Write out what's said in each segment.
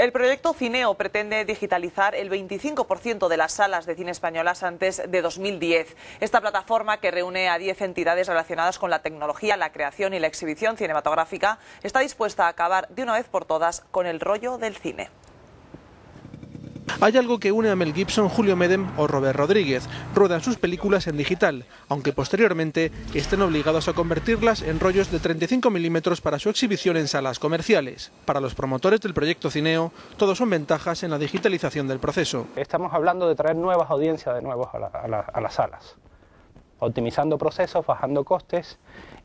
El proyecto Cineo pretende digitalizar el 25% de las salas de cine españolas antes de 2010. Esta plataforma, que reúne a 10 entidades relacionadas con la tecnología, la creación y la exhibición cinematográfica, está dispuesta a acabar de una vez por todas con el rollo del cine. Hay algo que une a Mel Gibson, Julio Medem o Robert Rodríguez. Ruedan sus películas en digital, aunque posteriormente estén obligados a convertirlas en rollos de 35 milímetros para su exhibición en salas comerciales. Para los promotores del proyecto Cineo, todo son ventajas en la digitalización del proceso. Estamos hablando de traer nuevas audiencias de nuevo a, las salas, optimizando procesos, bajando costes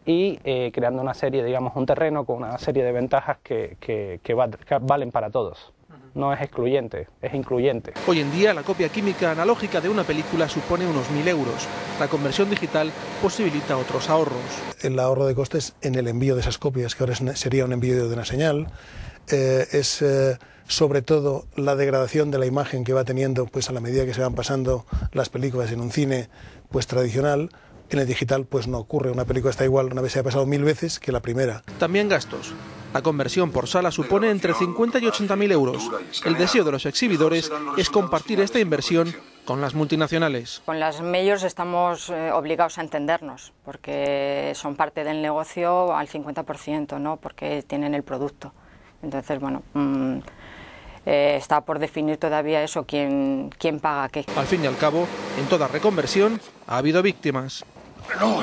y eh, creando una serie, digamos, un terreno con una serie de ventajas que valen para todos no es excluyente, es incluyente. Hoy en día la copia química analógica de una película supone unos 1.000 euros. La conversión digital posibilita otros ahorros. El ahorro de costes en el envío de esas copias, que ahora sería un envío de una señal, eh, es eh, sobre todo la degradación de la imagen que va teniendo pues a la medida que se van pasando las películas en un cine pues tradicional en el digital pues no ocurre una película está igual una vez se ha pasado mil veces que la primera también gastos la conversión por sala supone entre 50 y 80 mil euros. El deseo de los exhibidores es compartir esta inversión con las multinacionales. Con las mayors estamos eh, obligados a entendernos, porque son parte del negocio al 50%, ¿no? porque tienen el producto. Entonces, bueno, mm, eh, está por definir todavía eso, quién, quién paga qué. Al fin y al cabo, en toda reconversión ha habido víctimas. No,